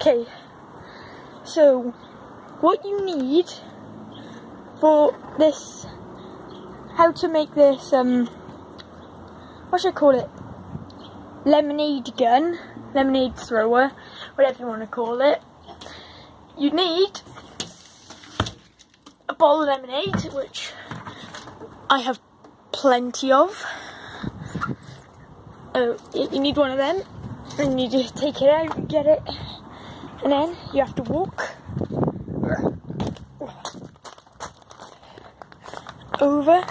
Okay, so what you need for this, how to make this, um, what should I call it? Lemonade gun, lemonade thrower, whatever you want to call it. You need a bottle of lemonade, which I have plenty of. Oh, you need one of them, and you just take it out, get it, and then you have to walk over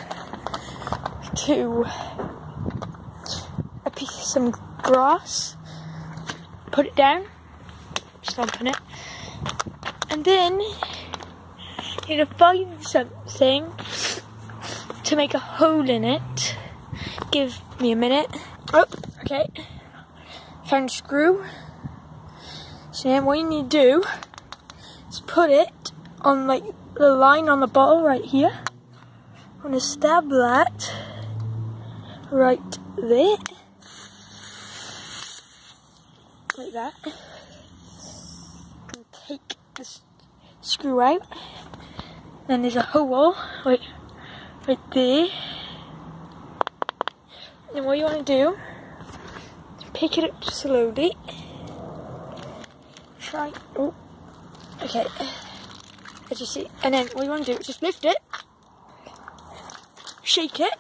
to a piece of some grass, put it down, stomp on it, and then you need to find something to make a hole in it. Give me a minute. Oh, okay. Found screw. So then what you need to do is put it on like the line on the bottle right here. I'm gonna stab that right there. Like that. And take this screw out. Then there's a hole right, right there. And what you want to do is pick it up slowly. Try. Oh, okay. As you see, and then what you want to do is just lift it, shake it,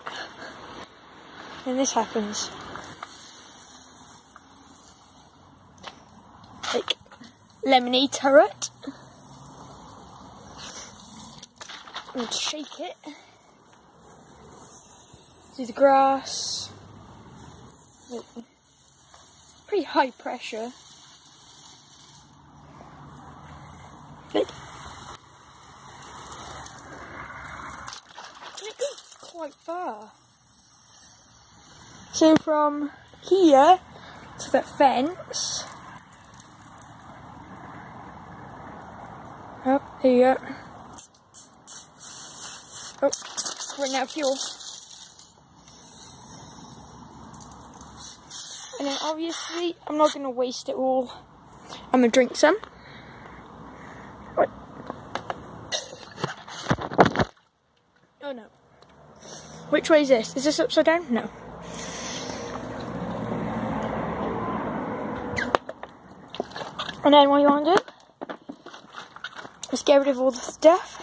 and this happens. Like lemonade turret. And shake it. Do the grass. Pretty high pressure. Like, it goes quite far. So from here to the fence. Oh, here you go. Oh, running out of fuel. And then obviously, I'm not going to waste it all. I'm going to drink some. Oh no. Which way is this? Is this upside down? No. And then what you want to do is get rid of all the stuff.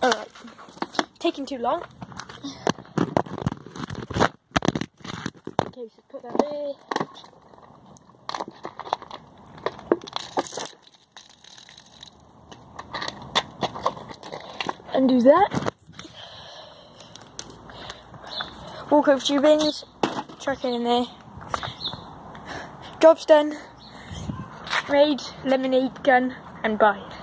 Alright. Taking too long. Okay, so put that there. Undo that. Walk over to bins, chuck it in there. Job's done. Made lemonade gun and bye.